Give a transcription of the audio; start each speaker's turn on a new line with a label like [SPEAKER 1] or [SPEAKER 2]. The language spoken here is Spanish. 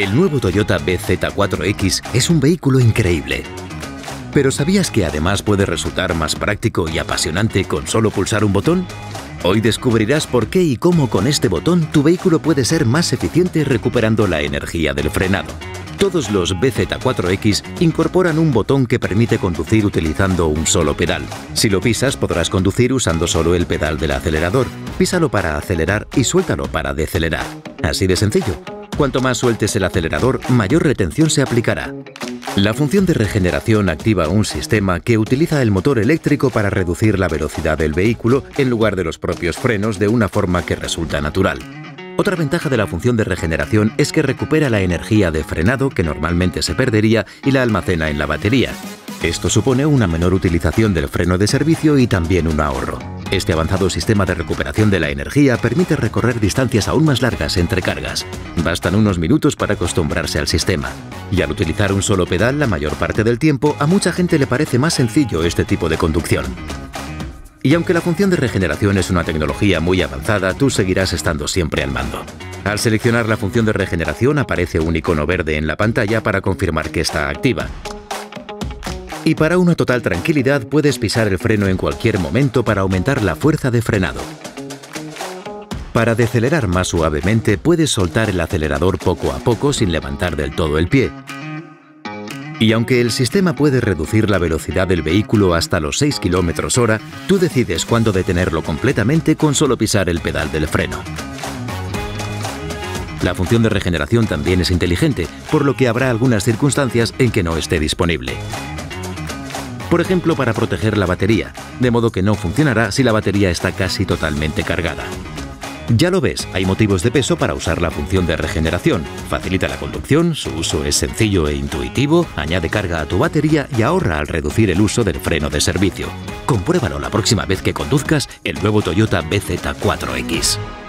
[SPEAKER 1] El nuevo Toyota BZ4X es un vehículo increíble. Pero ¿sabías que además puede resultar más práctico y apasionante con solo pulsar un botón? Hoy descubrirás por qué y cómo con este botón tu vehículo puede ser más eficiente recuperando la energía del frenado. Todos los BZ4X incorporan un botón que permite conducir utilizando un solo pedal. Si lo pisas podrás conducir usando solo el pedal del acelerador. Písalo para acelerar y suéltalo para decelerar. Así de sencillo. Cuanto más sueltes el acelerador, mayor retención se aplicará. La función de regeneración activa un sistema que utiliza el motor eléctrico para reducir la velocidad del vehículo en lugar de los propios frenos de una forma que resulta natural. Otra ventaja de la función de regeneración es que recupera la energía de frenado que normalmente se perdería y la almacena en la batería. Esto supone una menor utilización del freno de servicio y también un ahorro. Este avanzado sistema de recuperación de la energía permite recorrer distancias aún más largas entre cargas. Bastan unos minutos para acostumbrarse al sistema. Y al utilizar un solo pedal la mayor parte del tiempo, a mucha gente le parece más sencillo este tipo de conducción. Y aunque la función de regeneración es una tecnología muy avanzada, tú seguirás estando siempre al mando. Al seleccionar la función de regeneración aparece un icono verde en la pantalla para confirmar que está activa. Y para una total tranquilidad puedes pisar el freno en cualquier momento para aumentar la fuerza de frenado. Para decelerar más suavemente puedes soltar el acelerador poco a poco sin levantar del todo el pie. Y aunque el sistema puede reducir la velocidad del vehículo hasta los 6 km hora, tú decides cuándo detenerlo completamente con solo pisar el pedal del freno. La función de regeneración también es inteligente, por lo que habrá algunas circunstancias en que no esté disponible por ejemplo para proteger la batería, de modo que no funcionará si la batería está casi totalmente cargada. Ya lo ves, hay motivos de peso para usar la función de regeneración. Facilita la conducción, su uso es sencillo e intuitivo, añade carga a tu batería y ahorra al reducir el uso del freno de servicio. Compruébalo la próxima vez que conduzcas el nuevo Toyota BZ4X.